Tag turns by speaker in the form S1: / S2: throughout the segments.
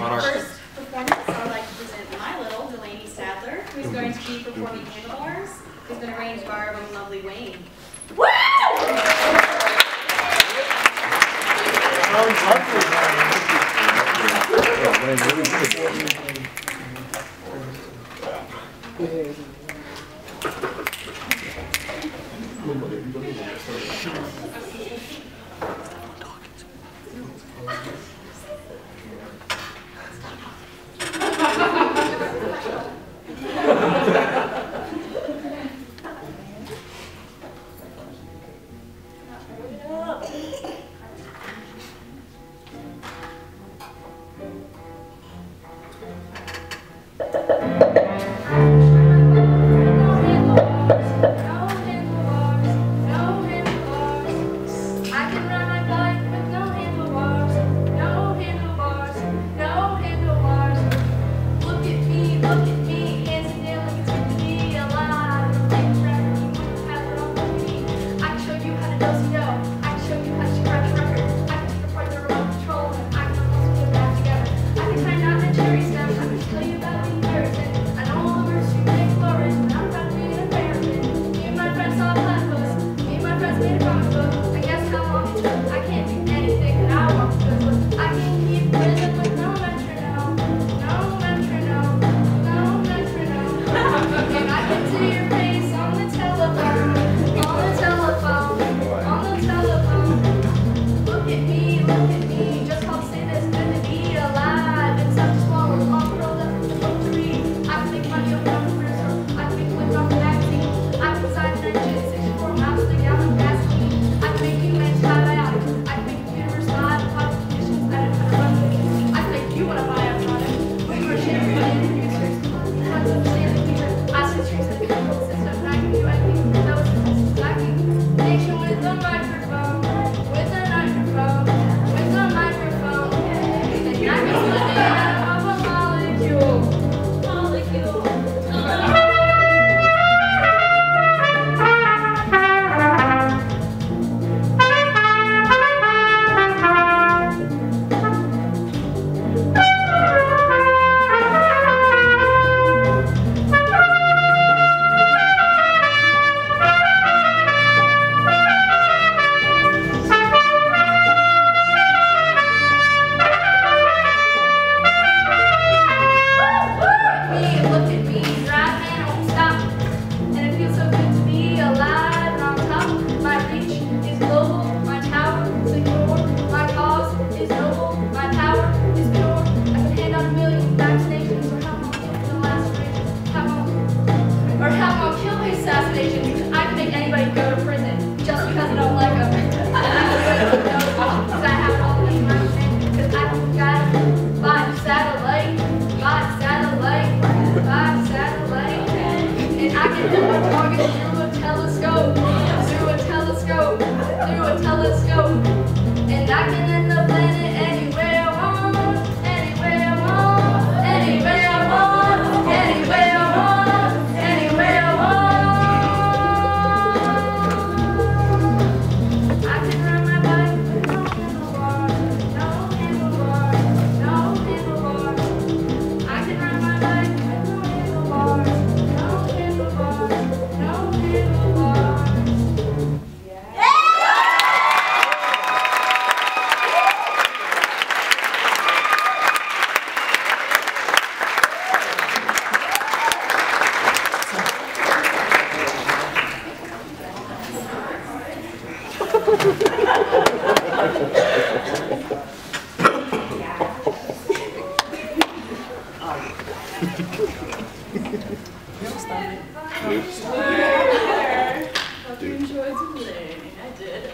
S1: our
S2: first performance, I would like to present my little Delaney Sadler, who's going to be performing handlebars, who's been arranged by our lovely Wayne.
S3: Woo!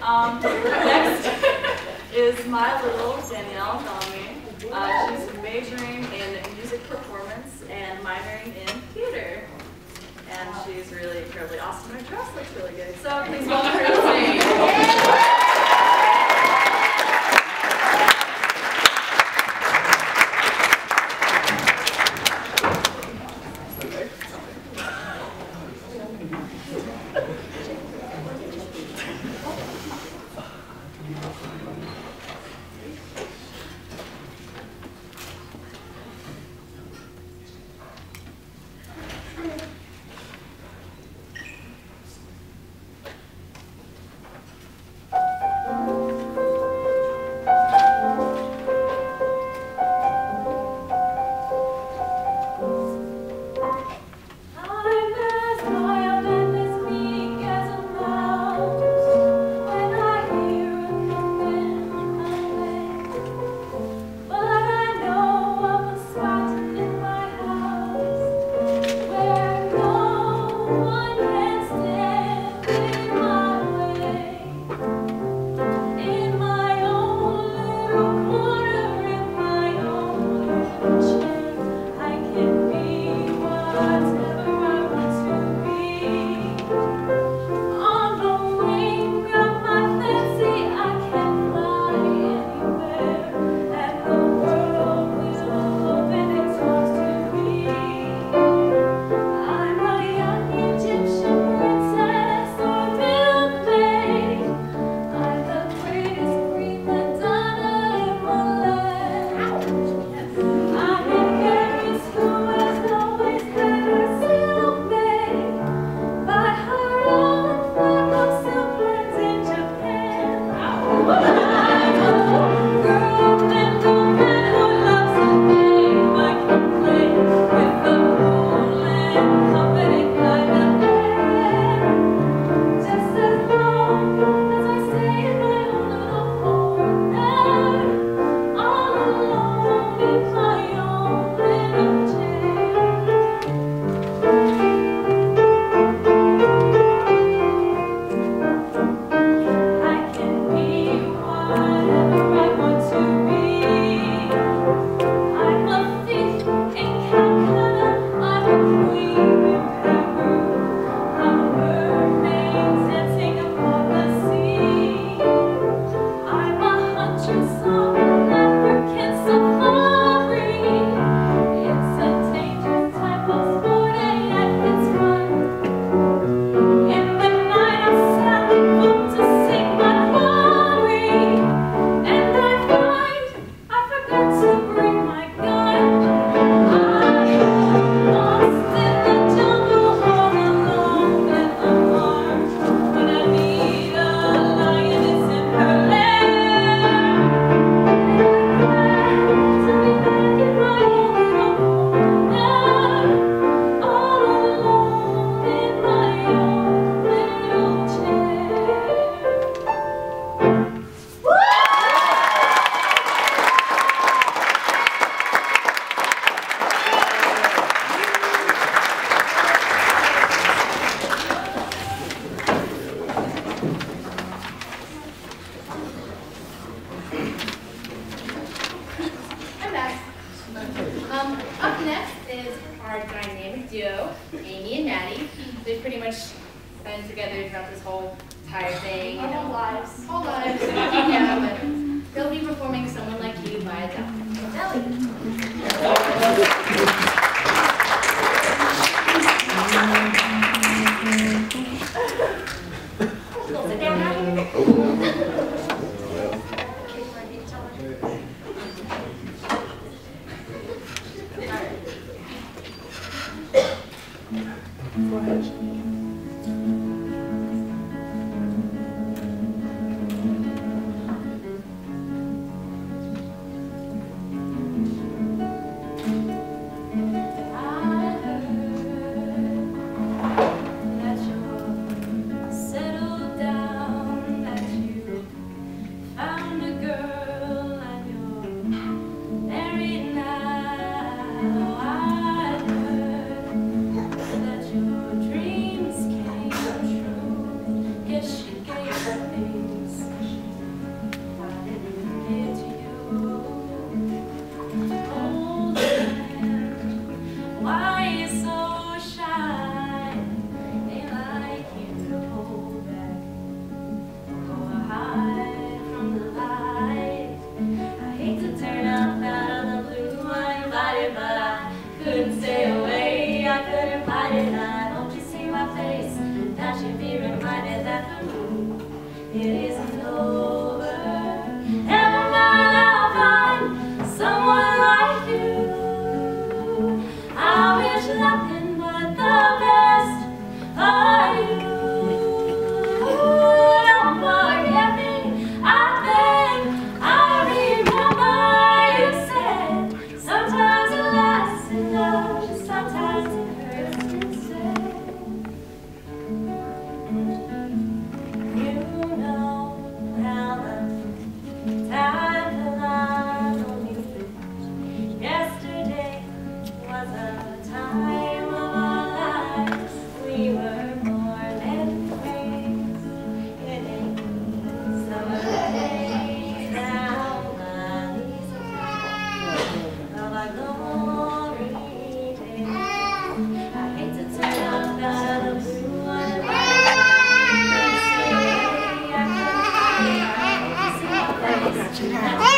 S3: Um, next is my little Danielle Bellamy. Uh, she's majoring in music performance and minoring in theater. And she's really incredibly awesome. Her dress looks really good. So please welcome her to
S4: the stage. our dynamic duo, Amy and Maddie. They've pretty much been together throughout this whole entire thing.
S2: Our whole lives.
S4: Whole lives. yeah, but they'll be performing Someone Like You by Adele. Adele.
S3: 睁开
S1: 啊